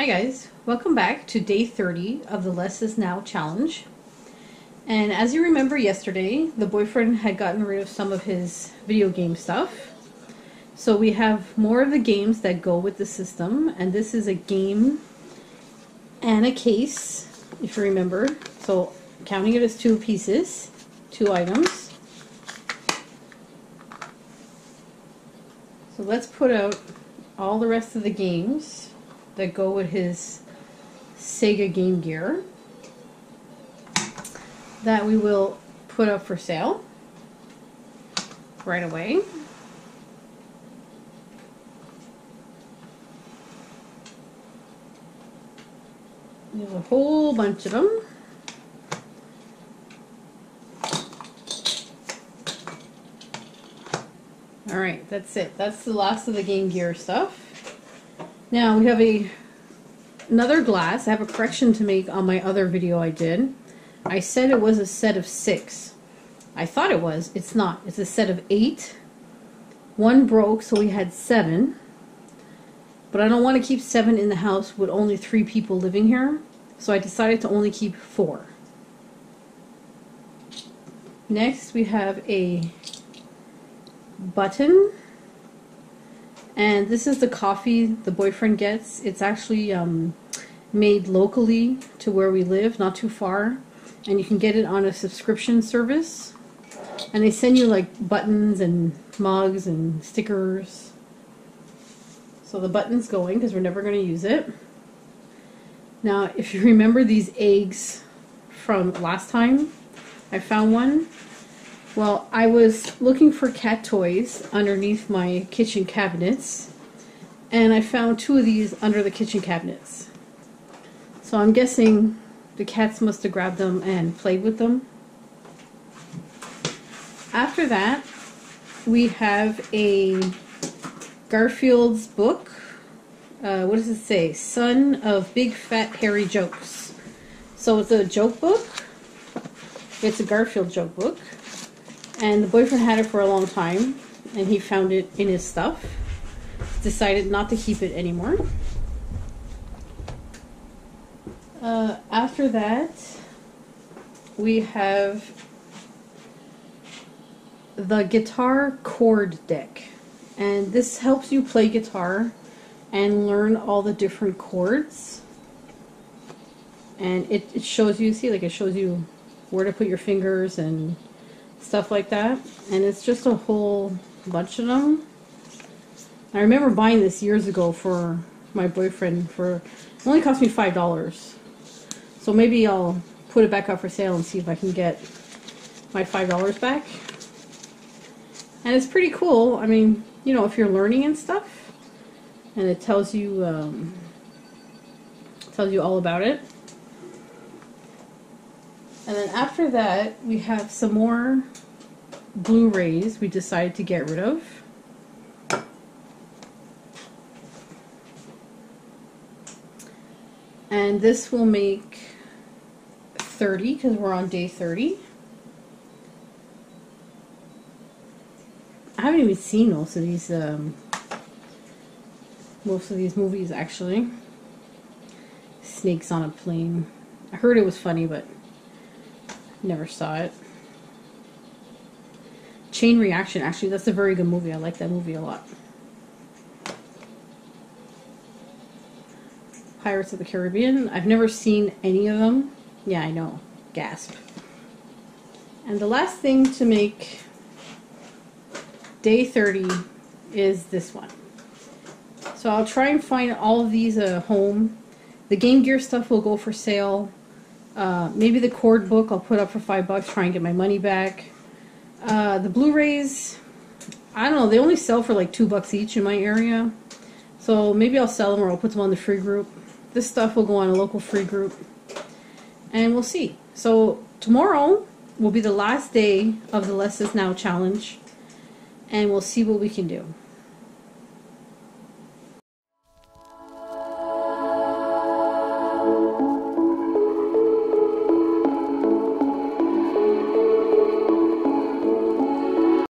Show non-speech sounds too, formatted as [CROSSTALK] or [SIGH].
Hi guys, welcome back to day 30 of the Less is Now challenge. And as you remember yesterday, the boyfriend had gotten rid of some of his video game stuff. So we have more of the games that go with the system, and this is a game and a case, if you remember. So counting it as two pieces, two items. So let's put out all the rest of the games that go with his Sega Game Gear that we will put up for sale right away. There's a whole bunch of them. Alright, that's it. That's the last of the Game Gear stuff. Now we have a another glass. I have a correction to make on my other video I did. I said it was a set of six. I thought it was. It's not. It's a set of eight. One broke, so we had seven. But I don't want to keep seven in the house with only three people living here. So I decided to only keep four. Next, we have a button. And this is the coffee the boyfriend gets. It's actually um, made locally to where we live, not too far. And you can get it on a subscription service. And they send you like buttons and mugs and stickers. So the button's going because we're never going to use it. Now, if you [LAUGHS] remember these eggs from last time, I found one. Well, I was looking for cat toys underneath my kitchen cabinets, and I found two of these under the kitchen cabinets. So I'm guessing the cats must have grabbed them and played with them. After that, we have a Garfield's book. Uh, what does it say? Son of Big Fat Hairy Jokes. So it's a joke book. It's a Garfield joke book. And the boyfriend had it for a long time, and he found it in his stuff. Decided not to keep it anymore. Uh, after that, we have the guitar chord deck. And this helps you play guitar and learn all the different chords. And it, it shows you, see, like it shows you where to put your fingers and stuff like that. And it's just a whole bunch of them. I remember buying this years ago for my boyfriend for, it only cost me $5. So maybe I'll put it back up for sale and see if I can get my $5 back. And it's pretty cool. I mean, you know, if you're learning and stuff, and it tells you, um, tells you all about it. And then after that, we have some more Blu-rays we decided to get rid of. And this will make 30 because we're on day 30. I haven't even seen most of these um, most of these movies actually. Snakes on a Plane. I heard it was funny, but never saw it. Chain Reaction, actually, that's a very good movie. I like that movie a lot. Pirates of the Caribbean. I've never seen any of them. Yeah, I know. Gasp. And the last thing to make day 30 is this one. So I'll try and find all of these at home. The Game Gear stuff will go for sale. Uh, maybe the chord book I'll put up for five bucks, try and get my money back. Uh, the Blu-rays, I don't know, they only sell for like two bucks each in my area. So maybe I'll sell them or I'll put them on the free group. This stuff will go on a local free group. And we'll see. So tomorrow will be the last day of the Less Is Now challenge. And we'll see what we can do.